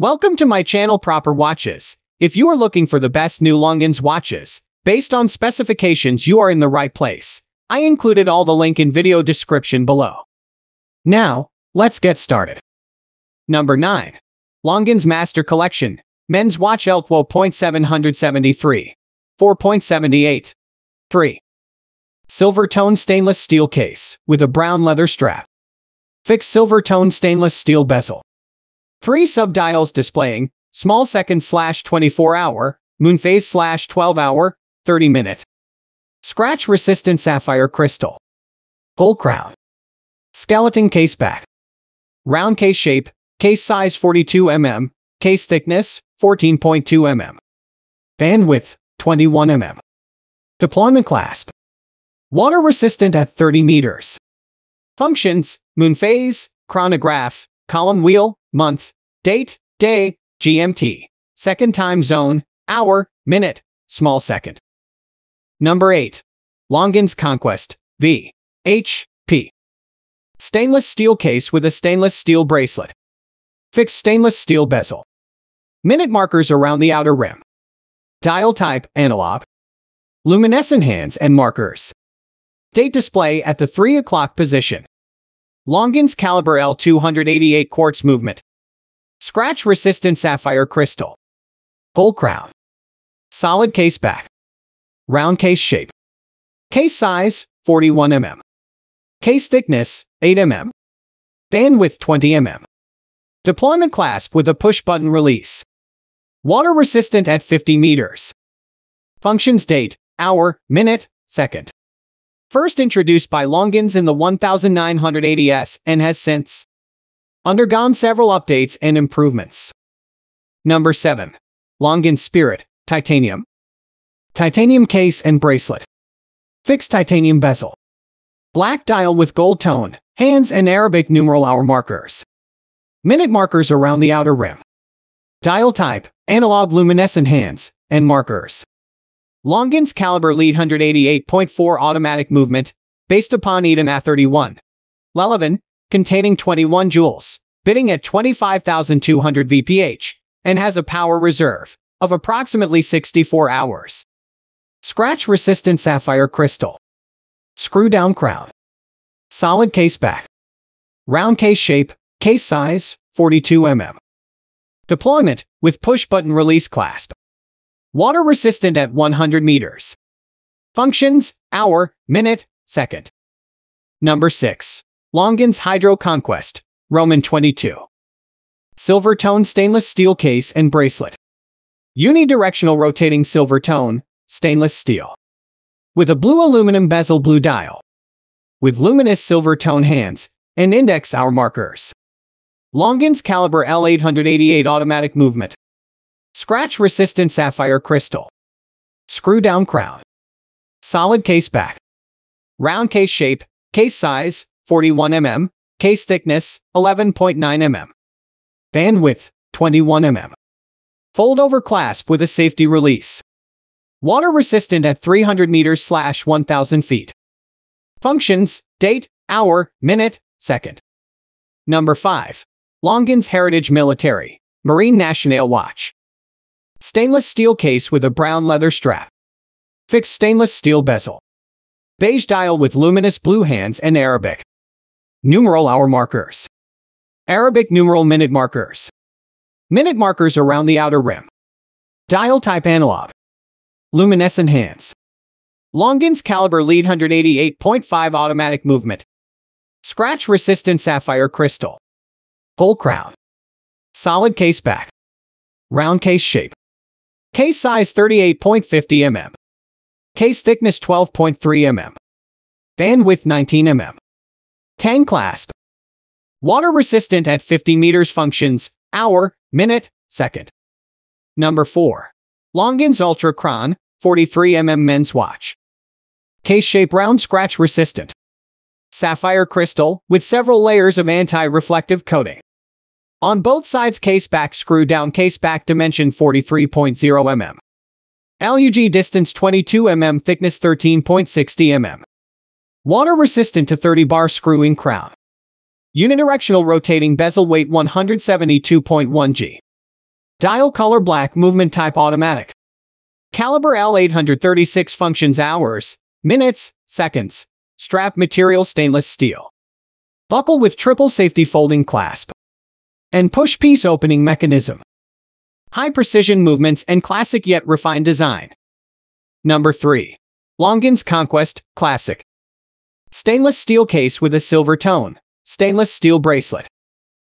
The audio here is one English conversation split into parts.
Welcome to my channel Proper Watches. If you are looking for the best new Longines watches, based on specifications you are in the right place. I included all the link in video description below. Now, let's get started. Number 9. Longines Master Collection, Men's Watch L2 .773, 4.78, 3. Silver tone stainless steel case, with a brown leather strap. Fixed silver tone stainless steel bezel. Three subdials displaying small second slash 24 hour, moon phase slash 12 hour, 30 minute. Scratch resistant sapphire crystal. Gold crown. Skeleton case back. Round case shape, case size 42 mm, case thickness 14.2 mm. Bandwidth 21 mm. Deployment clasp. Water resistant at 30 meters. Functions, moon phase, chronograph, column wheel, month, date, day, GMT, second time zone, hour, minute, small second. Number 8. Longines Conquest, V. H. P. Stainless steel case with a stainless steel bracelet. Fixed stainless steel bezel. Minute markers around the outer rim. Dial type, analog. Luminescent hands and markers. Date display at the 3 o'clock position. Longines Caliber L288 quartz movement. Scratch resistant sapphire crystal. Gold crown. Solid case back. Round case shape. Case size 41 mm. Case thickness 8 mm. Bandwidth 20 mm. Deployment clasp with a push button release. Water resistant at 50 meters. Functions date, hour, minute, second first introduced by Longines in the 1980s and has since undergone several updates and improvements. Number 7. Longines Spirit, Titanium. Titanium case and bracelet. Fixed titanium bezel. Black dial with gold tone, hands and Arabic numeral hour markers. Minute markers around the outer rim. Dial type, analog luminescent hands, and markers. Longines caliber L888.4 automatic movement, based upon ETA A31. L11, containing 21 jewels, bidding at 25,200 VPH, and has a power reserve of approximately 64 hours. Scratch-resistant sapphire crystal. Screw-down crown. Solid case back. Round case shape, case size, 42 mm. Deployment, with push-button release clasp. Water resistant at 100 meters. Functions, hour, minute, second. Number 6. Longines Hydro Conquest, Roman 22. Silver tone stainless steel case and bracelet. Unidirectional rotating silver tone, stainless steel. With a blue aluminum bezel blue dial. With luminous silver tone hands and index hour markers. Longines Caliber L888 automatic movement. Scratch-resistant sapphire crystal. Screw-down crown. Solid case back. Round case shape, case size, 41 mm, case thickness, 11.9 mm. Bandwidth, 21 mm. Fold-over clasp with a safety release. Water resistant at 300 meters slash 1000 feet. Functions, date, hour, minute, second. Number 5. Longines Heritage Military, Marine Nationale Watch. Stainless steel case with a brown leather strap. Fixed stainless steel bezel. Beige dial with luminous blue hands and Arabic. Numeral hour markers. Arabic numeral minute markers. Minute markers around the outer rim. Dial type analog. Luminescent hands. Longines caliber L888.5 automatic movement. Scratch resistant sapphire crystal. Gold crown. Solid case back. Round case shape. Case size 38.50 mm. Case thickness 12.3 mm. Bandwidth 19 mm. Tang clasp. Water resistant at 50 meters functions, hour, minute, second. Number 4. Longines Ultra Chron, 43 mm men's watch. Case shape round scratch resistant. Sapphire crystal with several layers of anti-reflective coating. On both sides case back screw down case back dimension 43.0 mm. LUG distance 22 mm thickness 13.60 mm. Water resistant to 30 bar screw-in crown. Unidirectional rotating bezel weight 172.1 g. Dial color black movement type automatic. Caliber L836 functions hours, minutes, seconds. Strap material stainless steel. Buckle with triple safety folding clasp. And push piece opening mechanism. High precision movements and classic yet refined design. Number 3. Longines Conquest Classic. Stainless steel case with a silver tone. Stainless steel bracelet.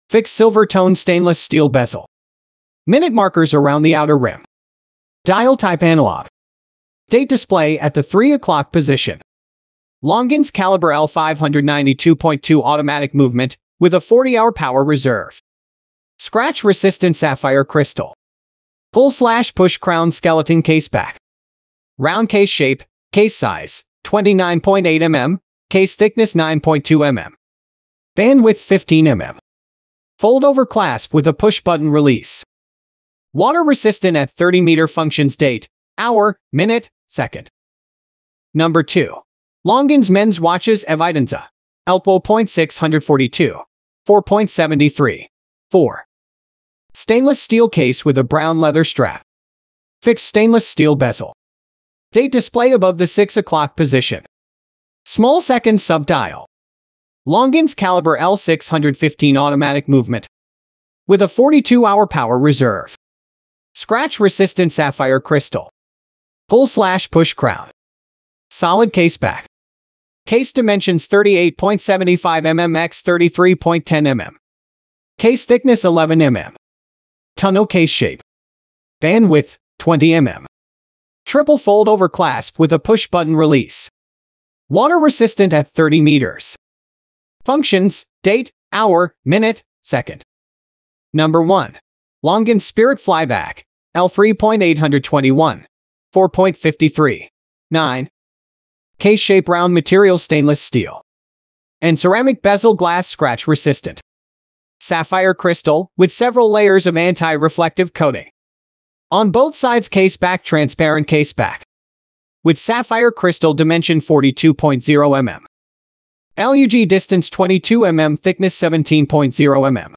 Fixed silver tone stainless steel bezel. Minute markers around the outer rim. Dial type analog. Date display at the 3 o'clock position. Longines Caliber L592.2 automatic movement with a 40-hour power reserve. Scratch resistant sapphire crystal. Pull slash push crown skeleton case back. Round case shape, case size, 29.8 mm, case thickness 9.2 mm. Bandwidth 15 mm. Fold over clasp with a push button release. Water resistant at 30 meter functions date, hour, minute, second. Number 2. Longines Men's Watches Evidenza. L2 point 642. 4.73. 4. Stainless steel case with a brown leather strap. Fixed stainless steel bezel. Date display above the 6 o'clock position. Small second sub-dial. Longines Caliber L615 automatic movement. With a 42-hour power reserve. Scratch-resistant sapphire crystal. Pull slash push crown. Solid case back. Case dimensions 38.75 mm x 33.10 mm. Case thickness 11 mm. Tonneau case shape. Bandwidth 20 mm. Triple fold over clasp with a push button release. Water resistant at 30 meters. Functions, date, hour, minute, second. Number 1. Longines Spirit Flyback, L3.821, 4.53, 9. Case shape round material stainless steel. And ceramic bezel glass scratch resistant. Sapphire crystal with several layers of anti-reflective coating. On both sides case back transparent case back. With sapphire crystal dimension 42.0 mm. LUG distance 22 mm thickness 17.0 mm.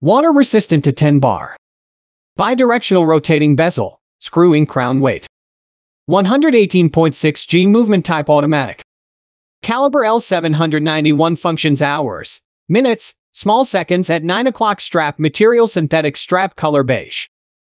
Water resistant to 10 bar. Bidirectional rotating bezel, screw-in crown weight. 118.6 G movement type automatic. Caliber L791 functions hours, minutes, small seconds at 9 o'clock strap material synthetic strap color beige.